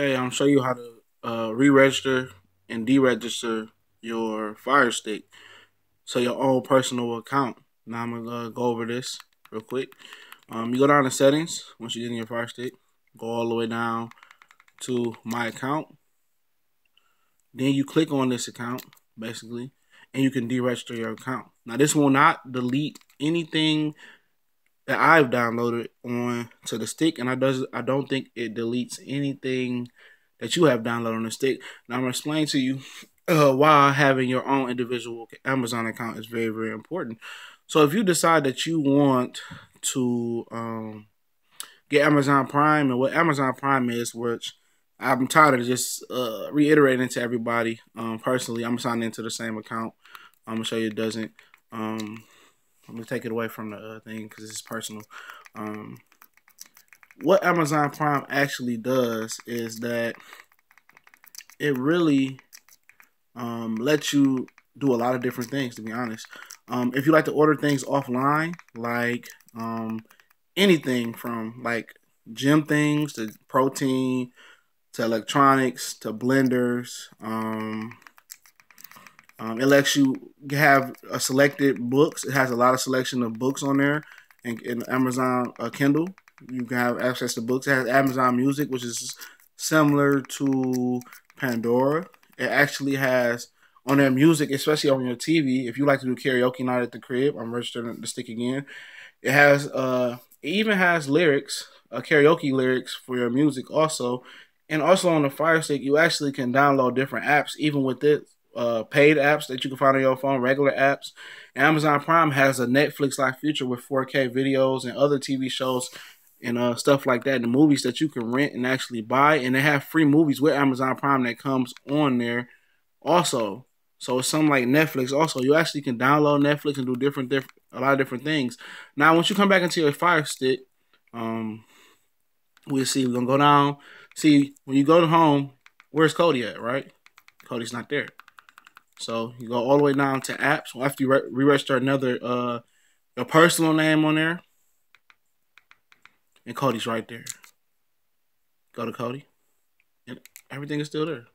Hey, I'm show you how to uh, re-register and deregister your Fire Stick so your own personal account. Now I'm gonna uh, go over this real quick. Um, you go down to settings once you get in your Fire Stick. Go all the way down to my account. Then you click on this account basically, and you can deregister your account. Now this will not delete anything that I've downloaded on to the stick, and I does I don't think it deletes anything that you have downloaded on the stick. Now I'm gonna explain to you uh, why having your own individual Amazon account is very very important. So if you decide that you want to um, get Amazon Prime and what Amazon Prime is, which I'm tired of just uh, reiterating to everybody. Um, personally, I'm signing into the same account. I'm gonna show you it doesn't. Um, I'm gonna take it away from the uh, thing because it's personal. Um, what Amazon Prime actually does is that it really um, lets you do a lot of different things. To be honest, um, if you like to order things offline, like um, anything from like gym things to protein to electronics to blenders. Um, um, it lets you have a selected books. It has a lot of selection of books on there, and, in Amazon uh, Kindle. You can have access to books. It has Amazon Music, which is similar to Pandora. It actually has on their music, especially on your TV. If you like to do karaoke night at the crib, I'm registering the stick again. It has uh, it even has lyrics, uh, karaoke lyrics for your music also. And also on the Fire Stick, you actually can download different apps, even with it uh, paid apps that you can find on your phone, regular apps. Amazon Prime has a Netflix-like feature with 4K videos and other TV shows and uh, stuff like that. The movies that you can rent and actually buy, and they have free movies with Amazon Prime that comes on there also. So it's something like Netflix. Also, you actually can download Netflix and do different, different a lot of different things. Now, once you come back into your Fire Stick, um, we'll see. We're gonna go down. See, when you go to home, where's Kodi at? Right? Kodi's not there. So you go all the way down to apps. After you re-register another uh your personal name on there, and Kodi's right there. Go to Kodi, and everything is still there.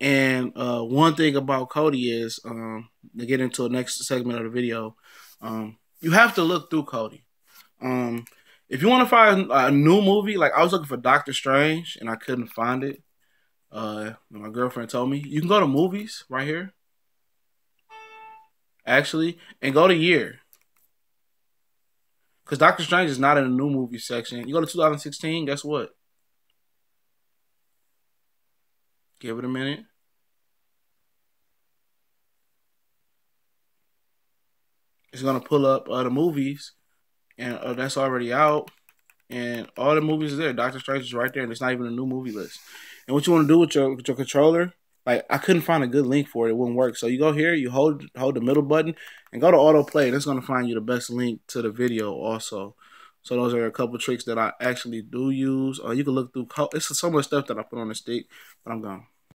And uh, one thing about Kodi is, um, to get into the next segment of the video, um, you have to look through Kodi. Um, if you want to find a new movie, like I was looking for Doctor Strange and I couldn't find it. Uh, my girlfriend told me you can go to movies right here, actually, and go to year. Because Doctor Strange is not in the new movie section. You go to 2016, guess what? Give it a minute. It's gonna pull up uh, the movies, and uh, that's already out, and all the movies there. Doctor Strange is right there, and it's not even a new movie list. And what you want to do with your with your controller, like I couldn't find a good link for it. It wouldn't work. So you go here, you hold hold the middle button, and go to autoplay. That's gonna find you the best link to the video also. So those are a couple tricks that I actually do use. Or uh, you can look through. It's so much stuff that I put on the stick, but I'm gone.